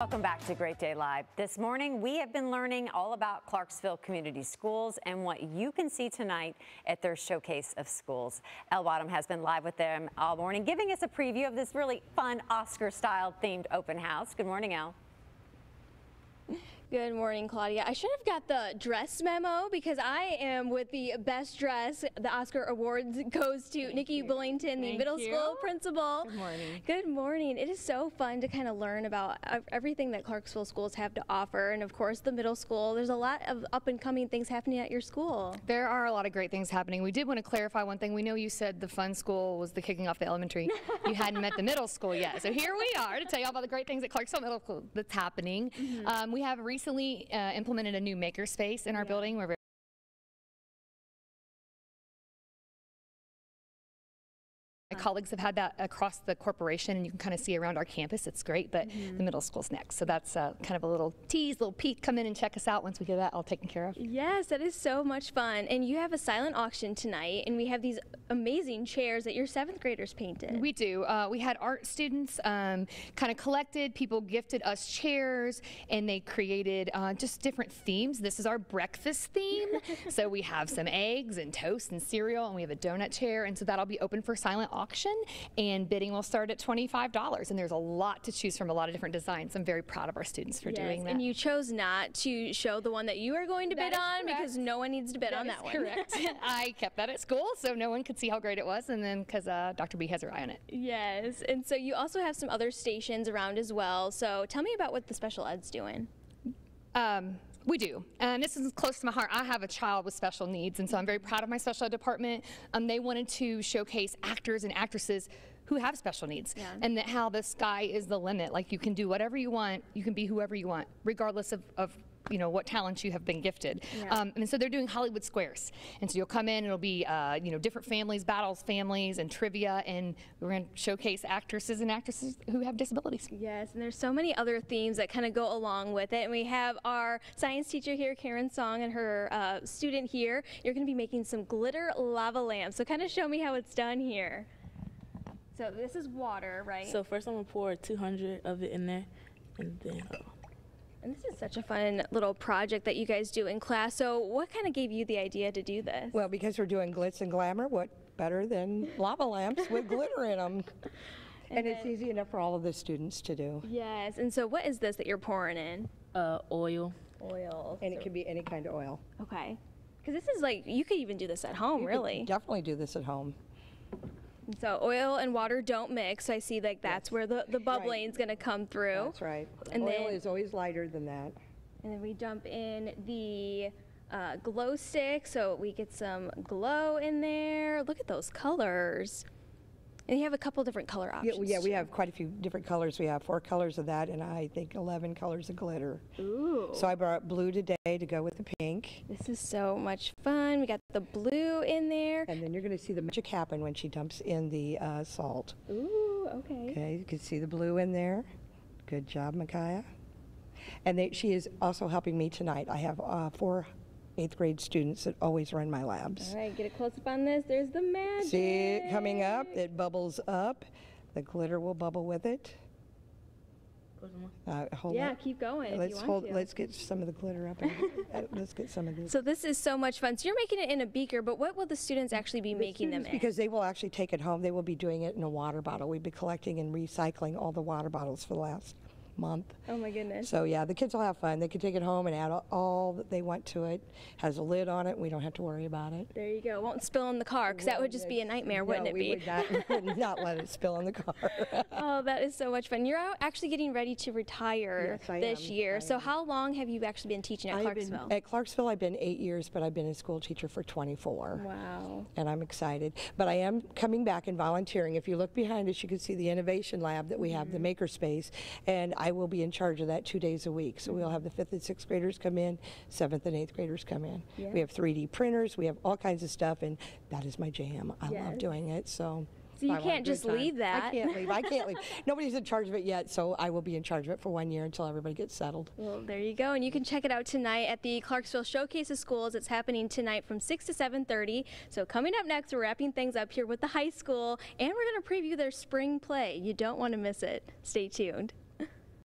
Welcome back to Great Day Live. This morning, we have been learning all about Clarksville Community Schools and what you can see tonight at their showcase of schools. Elle Bottom has been live with them all morning, giving us a preview of this really fun Oscar-style themed open house. Good morning, Elle. Good morning, Claudia. I should have got the dress memo because I am with the best dress. The Oscar Awards goes to Thank Nikki you. Billington, the middle you. school principal. Good morning. Good morning. It is so fun to kind of learn about everything that Clarksville schools have to offer. And of course, the middle school. There's a lot of up and coming things happening at your school. There are a lot of great things happening. We did want to clarify one thing. We know you said the fun school was the kicking off the elementary. you hadn't met the middle school yet. So here we are to tell you all about the great things at Clarksville Middle School that's happening. Mm -hmm. um, we have recently uh, implemented a new makerspace in our yeah. building. Colleagues have had that across the corporation, and you can kind of see around our campus. It's great, but mm -hmm. the middle school's next. So that's uh, kind of a little tease, little peek. Come in and check us out once we get that all taken care of. Yes, that is so much fun. And you have a silent auction tonight, and we have these amazing chairs that your seventh graders painted. We do. Uh, we had art students um, kind of collected. People gifted us chairs, and they created uh, just different themes. This is our breakfast theme. so we have some eggs and toast and cereal, and we have a donut chair, and so that'll be open for silent auction, and bidding will start at $25. And there's a lot to choose from, a lot of different designs. I'm very proud of our students for yes, doing that. And you chose not to show the one that you are going to that bid on because no one needs to bid that on that one. Correct. I kept that at school, so no one could see how great it was, and then because uh, Dr. B has her eye on it. Yes, and so you also have some other stations around as well. So tell me about what the special ed's doing. Um, we do, and this is close to my heart. I have a child with special needs, and so I'm very proud of my special ed department. Um, they wanted to showcase actors and actresses who have special needs yeah. and that how the sky is the limit. Like you can do whatever you want, you can be whoever you want, regardless of, of you know what talents you have been gifted. Yeah. Um, and so they're doing Hollywood Squares, and so you'll come in, it'll be uh, you know different families, battles families, and trivia, and we're going to showcase actresses and actresses who have disabilities. Yes, and there's so many other themes that kind of go along with it. And we have our science teacher here, Karen Song, and her uh, student here. You're going to be making some glitter lava lamps. So kind of show me how it's done here. So this is water, right? So first I'm gonna pour 200 of it in there, and then. And this is such a fun little project that you guys do in class. So what kind of gave you the idea to do this? Well, because we're doing glitz and glamour, what better than lava lamps with glitter in them? And, and it's easy enough for all of the students to do. Yes, and so what is this that you're pouring in? Uh, oil. Oil. And so. it can be any kind of oil. Okay. Because this is like, you could even do this at home, you really. definitely do this at home. So oil and water don't mix. I see like that's where the, the bubbling is going to come through. That's right. And oil then, is always lighter than that. And then we dump in the uh, glow stick so we get some glow in there. Look at those colors. And you have a couple different color options. Yeah, yeah, we have quite a few different colors. We have four colors of that, and I think 11 colors of glitter. Ooh. So I brought blue today to go with the pink. This is so much fun. We got the blue in there. And then you're going to see the magic happen when she dumps in the uh, salt. Ooh, okay. Okay, you can see the blue in there. Good job, Micaiah. And they, she is also helping me tonight. I have uh, four eighth grade students that always run my labs. All right, get a close up on this. There's the magic. See it coming up? It bubbles up. The glitter will bubble with it. Uh, yeah, it. keep going. Let's hold. To. Let's get some of the glitter up. And, uh, let's get some of this. So this is so much fun. So you're making it in a beaker, but what will the students actually be the making them in? Because they will actually take it home. They will be doing it in a water bottle. We've been collecting and recycling all the water bottles for the last month. Oh my goodness. So yeah, the kids will have fun. They can take it home and add all that they want to it. Has a lid on it. We don't have to worry about it. There you go. Won't spill in the car because that would just be a nightmare, wouldn't no, it be? Would not, we would not let it spill in the car. oh, that is so much fun. You're actually getting ready to retire yes, this am. year. I so am. how long have you actually been teaching at I've Clarksville? Been, at Clarksville, I've been eight years, but I've been a school teacher for 24. Wow. And I'm excited. But I am coming back and volunteering. If you look behind us, you can see the innovation lab that we have, mm -hmm. the mm-hmm. makerspace, and I will be in charge of that two days a week. So we'll mm-hmm. have the fifth and sixth graders come in, seventh and eighth graders come in. Yeah. We have 3D printers, we have all kinds of stuff, and that is my jam. I yes. love doing it. So. So you I can't just leave that. I can't leave. I can't leave. Nobody's in charge of it yet, so I will be in charge of it for one year until everybody gets settled. Well, there you go, and you can check it out tonight at the Clarksville Showcase of Schools. It's happening tonight from 6 to 7:30. So coming up next, we're wrapping things up here with the high school, and we're going to preview their spring play. You don't want to miss it. Stay tuned.